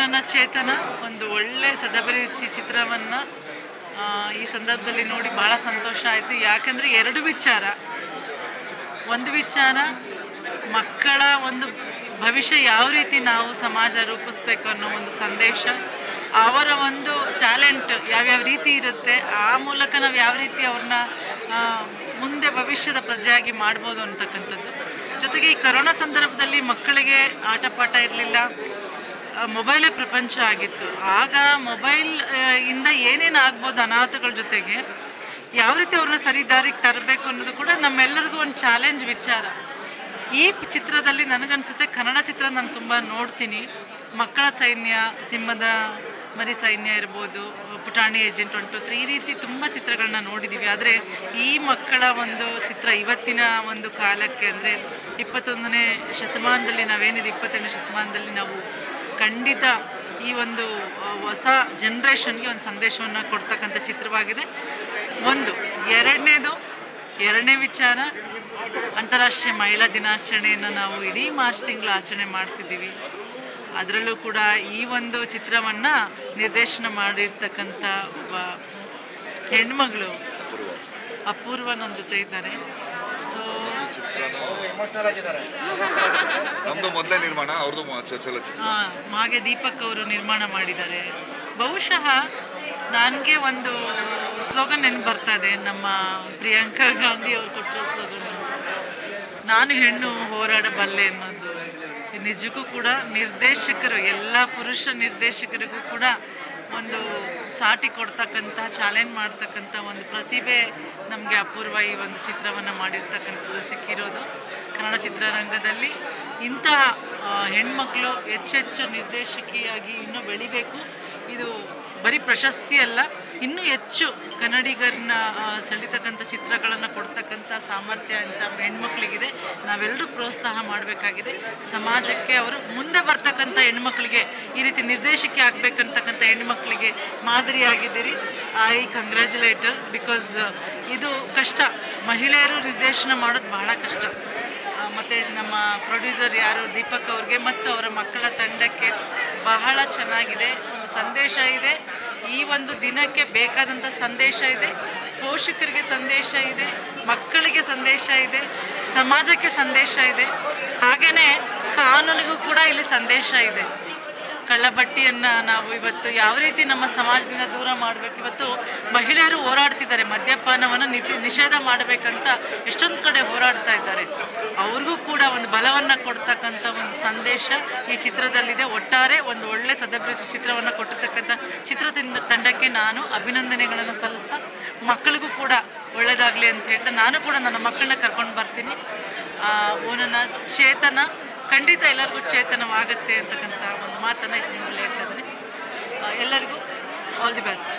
ನನ್ನ ಚೇತನ, ಒಂದು ಒಳ್ಳೆ ಸದಭಿರುಚಿ ಚಿತ್ರವನ್ನು ಈ ಸಂದರ್ಭದಲ್ಲಿ ನೋಡಿ ಭಾಳ ಸಂತೋಷ ಆಯಿತು. ಯಾಕಂದರೆ ಎರಡು ವಿಚಾರ. ಒಂದು ವಿಚಾರ, ಮಕ್ಕಳ ಒಂದು ಭವಿಷ್ಯ ಯಾವ ರೀತಿ ನಾವು ಸಮಾಜ ರೂಪಿಸ್ಬೇಕು ಅನ್ನೋ ಒಂದು ಸಂದೇಶ, ಅವರ ಒಂದು ಟ್ಯಾಲೆಂಟ್ ಯಾವ್ಯಾವ ರೀತಿ ಇರುತ್ತೆ, ಆ ಮೂಲಕ ನಾವು ಯಾವ ರೀತಿ ಅವ್ರನ್ನ ಮುಂದೆ ಭವಿಷ್ಯದ ಪ್ರಜೆಯಾಗಿ ಮಾಡ್ಬೋದು ಅಂತಕ್ಕಂಥದ್ದು. ಜೊತೆಗೆ ಈ ಕರೋನಾ ಸಂದರ್ಭದಲ್ಲಿ ಮಕ್ಕಳಿಗೆ ಆಟ ಪಾಠ ಇರಲಿಲ್ಲ ಮೊಬೈಲೇ ಪ್ರಪಂಚ ಆಗಿತ್ತು. ಆಗ ಮೊಬೈಲ್ ಇಂದ ಏನೇನು ಆಗ್ಬೋದು ಅನಾಹುತಗಳ ಜೊತೆಗೆ, ಯಾವ ರೀತಿ ಅವ್ರನ್ನ ಸರಿ ದಾರಿಗೆ ತರಬೇಕು ಅನ್ನೋದು ಕೂಡ ನಮ್ಮೆಲ್ಲರಿಗೂ ಒಂದು ಚಾಲೆಂಜ್ ವಿಚಾರ. ಈ ಚಿತ್ರದಲ್ಲಿ ನನಗನ್ಸುತ್ತೆ, ಕನ್ನಡ ಚಿತ್ರ ನಾನು ತುಂಬ ನೋಡ್ತೀನಿ. ಮಕ್ಕಳ ಸೈನ್ಯ, ಸಿಂಹದ ಮರಿ ಸೈನ್ಯ ಇರ್ಬೋದು, ಪುಟಾಣಿ ಏಜೆಂಟ್ ಒನ್ ಟು ತ್ರೀ ರೀತಿ ತುಂಬ ಚಿತ್ರಗಳನ್ನ ನೋಡಿದ್ದೀವಿ ಆದರೆ ಈ ಮಕ್ಕಳ ಒಂದು ಚಿತ್ರ ಇವತ್ತಿನ ಒಂದು ಕಾಲಕ್ಕೆ ಅಂದರೆ ಇಪ್ಪತ್ತೊಂದನೇ ಶತಮಾನದಲ್ಲಿ ನಾವೇನಿದೆ ಇಪ್ಪತ್ತನೇ ಶತಮಾನದಲ್ಲಿ ನಾವು ಖಂಡಿತ ಈ ಒಂದು ಹೊಸ ಜನ್ರೇಷನ್ಗೆ ಒಂದು ಸಂದೇಶವನ್ನು ಕೊಡ್ತಕ್ಕಂಥ ಚಿತ್ರವಾಗಿದೆ. ಒಂದು, ಎರಡನೇದು, ಎರಡನೇ ವಿಚಾರ, ಅಂತಾರಾಷ್ಟ್ರೀಯ ಮಹಿಳಾ ದಿನಾಚರಣೆಯನ್ನು ನಾವು ಇಡೀ ಮಾರ್ಚ್ ತಿಂಗಳು ಆಚರಣೆ ಮಾಡ್ತಿದ್ದೀವಿ. ಅದರಲ್ಲೂ ಕೂಡ ಈ ಒಂದು ಚಿತ್ರವನ್ನು ನಿರ್ದೇಶನ ಮಾಡಿರ್ತಕ್ಕಂಥ ಒಬ್ಬ ಹೆಣ್ಮಗಳು ಅಪೂರ್ವ. ಜೊತೆ ಇದ್ದಾರೆ. ಸೊ ನಮ್ದು ಮೊದಲೇ ನಿರ್ಮಾಣ ಅವ್ರದ್ದು ಚಲನಚಿತ್ರ. ಹಾಗೆ ದೀಪಕ್ ಅವರು ನಿರ್ಮಾಣ ಮಾಡಿದ್ದಾರೆ. ಬಹುಶಃ ನನಗೆ ಒಂದು ಸ್ಲೋಗನ್ ನೆನಪು ಬರ್ತಾ ಇದೆ. ನಮ್ಮ ಪ್ರಿಯಾಂಕಾ ಗಾಂಧಿ ಅವರು ಕೊಟ್ಟಿರೋ ಸ್ಲೋಗನ್. ನಾನು ಹೆಣ್ಣು ಹೋರಾಡಬಲ್ಲೆ ಅನ್ನೋದು. ನಿಜಕ್ಕೂ ಕೂಡ ನಿರ್ದೇಶಕರು ಎಲ್ಲ ಪುರುಷ ನಿರ್ದೇಶಕರಿಗೂ ಕೂಡ ಒಂದು ಸಾಟಿ ಕೊಡ್ತಕ್ಕಂಥ ಚಾಲೆಂಜ್ ಮಾಡ್ತಕ್ಕಂಥ ಒಂದು ಪ್ರತಿಭೆ ನಮಗೆ ಅಪೂರ್ವ ಈ ಒಂದು ಚಿತ್ರವನ್ನು ಮಾಡಿರ್ತಕ್ಕಂಥದ್ದು ಸಿಕ್ಕಿರೋದು. ಕನ್ನಡ ಚಿತ್ರರಂಗದಲ್ಲಿ ಹೆಣ್ಮಕ್ಕಳು ಹೆಣ್ಮಕ್ಳು ಹೆಚ್ಚೆಚ್ಚು ನಿರ್ದೇಶಕಿಯಾಗಿ ಇನ್ನೂ ಬೆಳಿಬೇಕು. ಇದು ಬರೀ ಪ್ರಶಸ್ತಿ ಅಲ್ಲ ಇನ್ನೂ ಹೆಚ್ಚು ಕನ್ನಡಿಗರನ್ನ ಸೆಳಿತಕ್ಕಂಥ ಚಿತ್ರಗಳನ್ನು ಕೊಡ್ತಕ್ಕಂಥ ಸಾಮರ್ಥ್ಯ ಅಂತ ಹೆಣ್ಮಕ್ಳಿಗಿದೆ. ನಾವೆಲ್ಲರೂ ಪ್ರೋತ್ಸಾಹ ಮಾಡಬೇಕಾಗಿದೆ. ಸಮಾಜಕ್ಕೆ ಅವರು ಮುಂದೆ ಬರ್ತಕ್ಕಂಥ ಹೆಣ್ಮಕ್ಳಿಗೆ ಈ ರೀತಿ ನಿರ್ದೇಶಕಿ ಆಗಬೇಕಂತಕ್ಕಂಥ ಹೆಣ್ಮಕ್ಳಿಗೆ ಮಾದರಿಯಾಗಿದ್ದೀರಿ. ಐ ಕಂಗ್ರ್ಯಾಚುಲೇಟ್ ಬಿಕಾಸ್ ಇದು ಕಷ್ಟ. ಮಹಿಳೆಯರು ನಿರ್ದೇಶನ ಮಾಡೋದು ಬಹಳ ಕಷ್ಟ. ಮತ್ತೆ ನಮ್ಮ ಪ್ರೊಡ್ಯೂಸರ್ ಯಾರು? ದೀಪಕ್ ಅವ್ರಿಗೆ ಮತ್ತು ಅವರ ಮಕ್ಕಳ ತಂಡಕ್ಕೆ ಬಹಳ ಚೆನ್ನಾಗಿದೆ. ಒಂದು ಸಂದೇಶ ಇದೆ. ಈ ಒಂದು ದಿನಕ್ಕೆ ಬೇಕಾದಂಥ ಸಂದೇಶ ಇದೆ. ಪೋಷಕರಿಗೆ ಸಂದೇಶ ಇದೆ, ಮಕ್ಕಳಿಗೆ ಸಂದೇಶ ಇದೆ, ಸಮಾಜಕ್ಕೆ ಸಂದೇಶ ಇದೆ. ಹಾಗೆಯೇ ಕಾನೂನಿಗೂ ಕೂಡ ಇಲ್ಲಿ ಸಂದೇಶ ಇದೆ. ಕಳ್ಳಬಟ್ಟಿಯನ್ನು ನಾವು ಇವತ್ತು ಯಾವ ರೀತಿ ನಮ್ಮ ಸಮಾಜದಿಂದ ದೂರ ಮಾಡಬೇಕು? ಇವತ್ತು ಮಹಿಳೆಯರು ಹೋರಾಡ್ತಿದ್ದಾರೆ. ಮದ್ಯಪಾನವನ್ನು ನಿತಿ, ನಿಷೇಧ ಮಾಡಬೇಕಂತ ಎಷ್ಟೊಂದು ಕಡೆ ಹೋರಾಡ್ತಾ ಇದ್ದಾರೆ. ಅವ್ರಿಗೂ ಕೂಡ ಒಂದು ಬಲವನ್ನು ಕೊಡ್ತಕ್ಕಂಥ ಒಂದು ಸಂದೇಶ ಈ ಚಿತ್ರದಲ್ಲಿದೆ. ಒಟ್ಟಾರೆ ಒಂದು ಒಳ್ಳೆ ಸದಭ್ಯ ಚಿತ್ರವನ್ನು ಕೊಟ್ಟಿರ್ತಕ್ಕಂಥ ಚಿತ್ರದಿಂದ ತಂಡಕ್ಕೆ ನಾನು ಅಭಿನಂದನೆಗಳನ್ನು ಸಲ್ಲಿಸ್ತಾ ಮಕ್ಕಳಿಗೂ ಕೂಡ ಒಳ್ಳೆಯದಾಗಲಿ ಅಂತ ಹೇಳ್ತಾ ನಾನು ಕೂಡ ನನ್ನ ಮಕ್ಕಳನ್ನ ಕರ್ಕೊಂಡು ಬರ್ತೀನಿ. ಆ, ನನ್ನ ಚೇತನ ಖಂಡಿತ ಎಲ್ಲರಿಗೂ ಚೇತನವಾಗುತ್ತೆ ಅಂತಕ್ಕಂಥ ಒಂದು ಮಾತನ್ನು ಈ ಸಂದರ್ಭದಲ್ಲಿ ಹೇಳ್ತಾ ಎಲ್ಲರಿಗೂ ಆಲ್ ದಿ ಬೆಸ್ಟ್